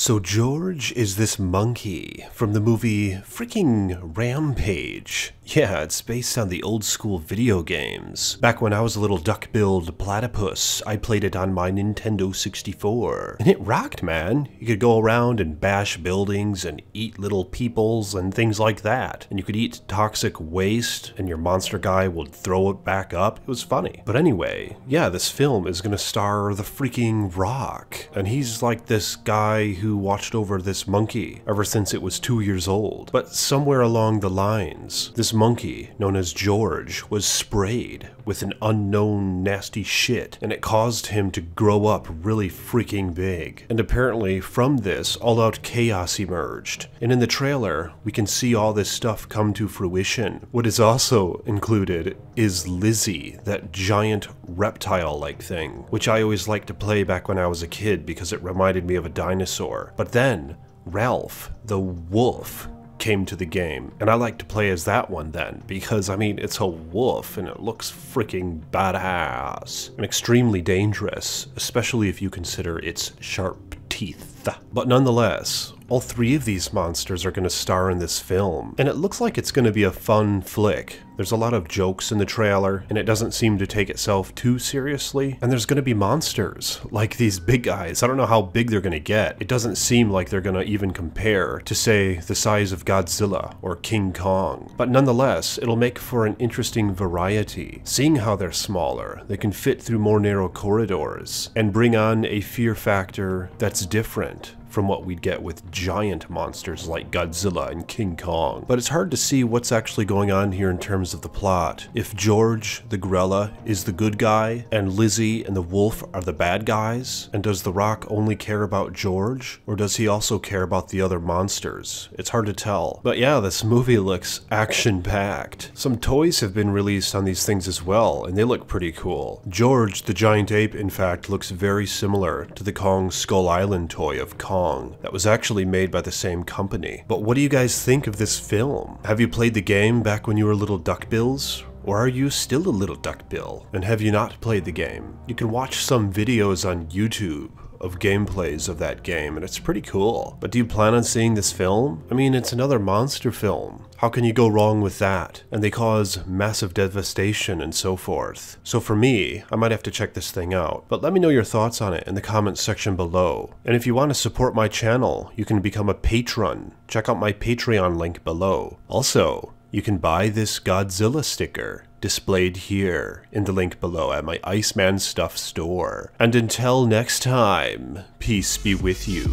So George is this monkey from the movie freaking Rampage. Yeah, it's based on the old school video games. Back when I was a little duck-billed platypus, I played it on my Nintendo 64. And it rocked, man. You could go around and bash buildings and eat little peoples and things like that. And you could eat toxic waste and your monster guy would throw it back up. It was funny. But anyway, yeah, this film is gonna star the freaking Rock. And he's like this guy who watched over this monkey ever since it was two years old. But somewhere along the lines, this monkey, known as George, was sprayed with an unknown nasty shit, and it caused him to grow up really freaking big. And apparently, from this, all out chaos emerged. And in the trailer, we can see all this stuff come to fruition. What is also included is Lizzie, that giant reptile like thing, which I always liked to play back when I was a kid because it reminded me of a dinosaur. But then, Ralph, the wolf, came to the game. And I like to play as that one then, because I mean, it's a wolf and it looks freaking badass and extremely dangerous, especially if you consider its sharp teeth. But nonetheless, all three of these monsters are going to star in this film, and it looks like it's going to be a fun flick. There's a lot of jokes in the trailer, and it doesn't seem to take itself too seriously. And there's going to be monsters, like these big guys. I don't know how big they're going to get. It doesn't seem like they're going to even compare to, say, the size of Godzilla or King Kong. But nonetheless, it'll make for an interesting variety. Seeing how they're smaller, they can fit through more narrow corridors, and bring on a fear factor that's different from what we'd get with giant monsters like Godzilla and King Kong. But it's hard to see what's actually going on here in terms of the plot. If George, the gorilla, is the good guy, and Lizzie and the wolf are the bad guys, and does The Rock only care about George, or does he also care about the other monsters? It's hard to tell. But yeah, this movie looks action-packed. Some toys have been released on these things as well, and they look pretty cool. George, the giant ape, in fact, looks very similar to the Kong Skull Island toy of Kong that was actually made by the same company. But what do you guys think of this film? Have you played the game back when you were little duckbills? Or are you still a little duckbill? And have you not played the game? You can watch some videos on YouTube of gameplays of that game, and it's pretty cool. But do you plan on seeing this film? I mean, it's another monster film. How can you go wrong with that? And they cause massive devastation and so forth. So for me, I might have to check this thing out. But let me know your thoughts on it in the comments section below. And if you want to support my channel, you can become a patron. Check out my Patreon link below. Also, you can buy this Godzilla sticker displayed here in the link below at my Iceman Stuff store. And until next time, peace be with you.